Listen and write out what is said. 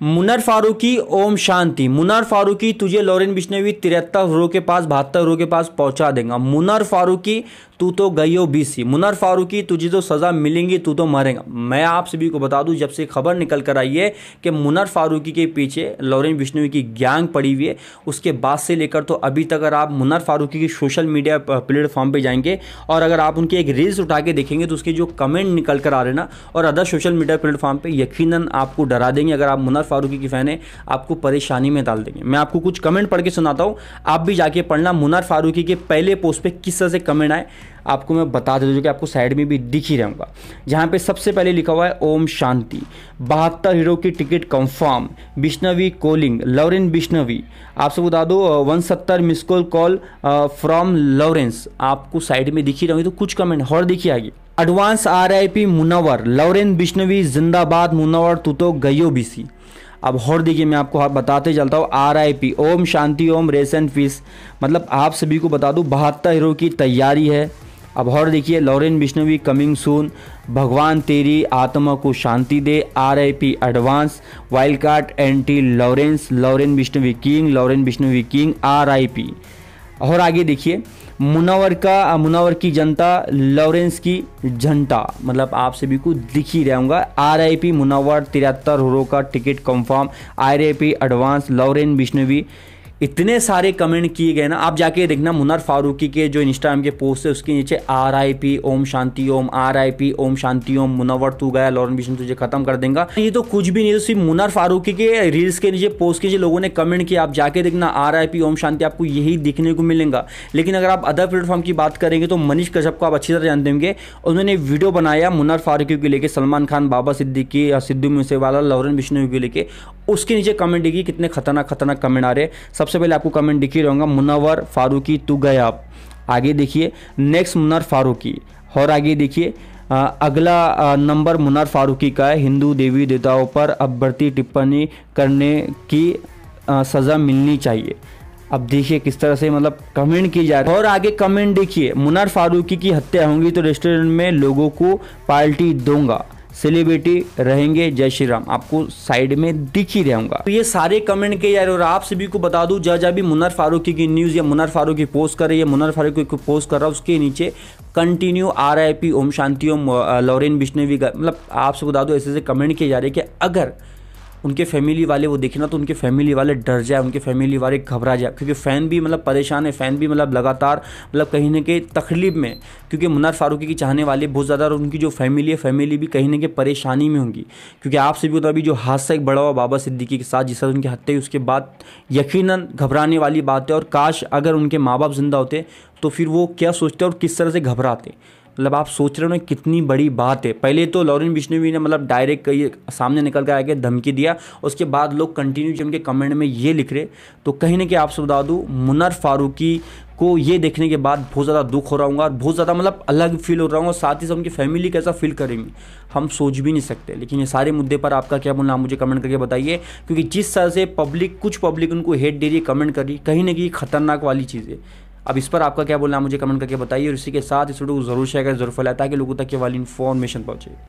मुनर फारूकी, ओम शांति। मुनर फारूकी, तुझे लॉरेन बिश्नवी तिरहत्तर रो के पास, बहत्तर रो के पास पहुँचा देगा। मुनर फारूकी, तू तो गई हो बीसी। मुनर फारूकी, तुझे तो सज़ा मिलेंगी, तू तो मरेगा। मैं आप सभी को बता दूँ, जब से खबर निकल कर आई है कि मुनर फारूकी के पीछे लॉरेन बिश्नवी की गैंग पड़ी हुई है, उसके बाद से लेकर तो अभी तक अगर आप मुनर फारूकी की सोशल मीडिया प्लेटफॉर्म पर जाएँगे, और अगर आप उनकी एक रील्स उठा के देखेंगे तो उसके जो कमेंट निकल कर आ रहे ना, और अदर सोशल मीडिया प्लेटफॉर्म पर यकीन आपको डरा देंगे, अगर आप मुनर फारूकी की फ़ैन है, आपको परेशानी में डाल देंगे। मैं आपको कुछ कमेंट पढ़ के सुनाता हूँ, आप भी जाके पढ़ना मुनर फारूकी के पहले पोस्ट पे किस तरह से कमेंट आए, आपको मैं बता देता हूँ कि आपको साइड में भी दिख ही रहूँगा जहाँ पे सबसे पहले लिखा हुआ है, ओम शांति, बहत्तर हीरो की ticket confirm Bishnoi calling Lawrence Bishnoi आपसे बता दो वन सत्तर miss call call from Lawrence. आपको साइड में दिख ही रहोगे तो कुछ कमेंट और देखिए आगे। Advance R I P Munawar Lawrence Bishnoi जिंदाबाद मुनवर, तू तो गयो बीसी अब और देखिए, मैं आपको हाँ बताते चलता हूँ R I P Om Shanti, Om and fees मतलब आप सभी को बता दूँ, बहत्तर हीरो की तैयारी है। अब और देखिए, लॉरेन बिश्नवी कमिंग सून भगवान तेरी आत्मा को शांति दे R I P advance wild card anti Lawrence Lawrence Bishnoi king Lawrence Bishnoi king R I P और आगे देखिए मुनावर का मुनावर की जनता, लॉरेंस की झंडा मतलब आप सभी को दिख ही रहूँगा आर आई पी मुनावर तिहत्तर हुरो का ticket confirm R I P advance Lawrence Bishnoi इतने सारे कमेंट किए गए ना, आप जाके देखना मुनर फारूकी के जो इंस्टाग्राम के पोस्ट है, उसके नीचे R I P Om Shanti, Om R I P Om Shanti, Om Munawar तू गया लॉरन बिशन तुझे खत्म कर देगा। ये तो कुछ भी नहीं तो सिर्फ़ मुनर फारूकी के रील्स के नीचे पोस्ट के लोगों ने कमेंट किया, आप जाके देखना are I P Om Shanti, आपको यही दिखने को मिलेगा। लेकिन अगर आप अदर प्लेटफॉर्म की बात करेंगे तो मनीष कश्यप को आप अच्छी तरह जानते होंगे, उन्होंने वीडियो बनाया मुनर फारूकी को लेकर सलमान खान, बाबा सिद्दीकी, सिद्धू मूसेवाला लॉरेन बिश्नोई को लेकर उसके नीचे कमेंट देखिए कितने खतरनाक खतरनाक कमेंट आ रहे हैं। सबसे पहले आपको कमेंट दिख ही रहूँगा मुनवर फारूकी तू गए आप आगे देखिए नेक्स्ट मुनर फारूकी। और आगे देखिए अगला नंबर मुनर फारूकी का है। हिंदू देवी देवताओं पर अब बढ़ती टिप्पणी करने की सज़ा मिलनी चाहिए। अब देखिए किस तरह से मतलब कमेंट की जा रही है। और आगे कमेंट देखिए मुनर फारूकी की हत्या होंगी तो रेस्टोरेंट में लोगों को पार्टी दूँगा। सेलिब्रिटी रहेंगे जय श्री राम। आपको साइड में दिख ही रहूँगा तो ये सारे कमेंट के यार, और आप सभी को बता दूँ जहाँ जहाँ भी मुनर फारूकी की न्यूज़ या मुनर फारूकी पोस्ट कर रही है मुनर फारूकी को पोस्ट कर रहा है, उसके नीचे continue R I P Om Shanti, Om Lawrence Bishnoi मतलब आपसे बता दो, ऐसे ऐसे कमेंट किए जा रहे हैं कि अगर उनके फैमिली वाले वो देखे ना तो उनके फैमिली वाले डर जाए, उनके फैमिली वाले घबरा जाए, क्योंकि फ़ैन भी मतलब परेशान है फ़ैन भी मतलब लगातार मतलब कहीं ना कहीं तकलीफ़ में क्योंकि मुन्नार फारूकी की चाहने वाले बहुत ज़्यादा और उनकी जो फैमिली है फैमिली भी कहीं ना कहीं परेशानी में होंगी। क्योंकि आपसे भी तो अभी जो हादसा एक बड़ा हुआ बाबा सिद्दीकी के साथ, जिस तरह उनकी हत्या हुई, उसके बाद यकीन घबराने वाली बात है। और काश अगर उनके माँ बाप ज़िंदा होते तो फिर वो क्या सोचते और किस तरह से घबराते? मतलब आप सोच रहे हो ना कितनी बड़ी बात है। पहले तो लॉरेन बिश्नवी ने मतलब डायरेक्ट सामने निकल कर आके धमकी दिया, उसके बाद लोग कंटिन्यू जब उनके कमेंट में ये लिख रहे। तो कहीं ना कहीं आपसे बता दूँ मुनर फारूकी को ये देखने के बाद बहुत ज़्यादा दुख हो रहा हूँ और बहुत ज़्यादा मतलब अलग फील हो रहा हूँ और साथ ही साथ उनकी फैमिली कैसा फील करेंगी। हम सोच भी नहीं सकते, लेकिन ये सारे मुद्दे पर आपका क्या बोलना मुझे कमेंट करके बताइए। क्योंकि जिस तरह से पब्लिक कुछ पब्लिक उनको हेट दे रही है कमेंट कर रही कहीं ना कहीं खतरनाक वाली चीज़ है। अब इस पर आपका क्या बोलना मुझे कमेंट करके बताइए और इसी के साथ इस वीडियो को ज़रूर शेयर करें, ज़रूर फैलाए, ताकि लोगों तक ये वाली इन्फॉर्मेशन पहुँचे।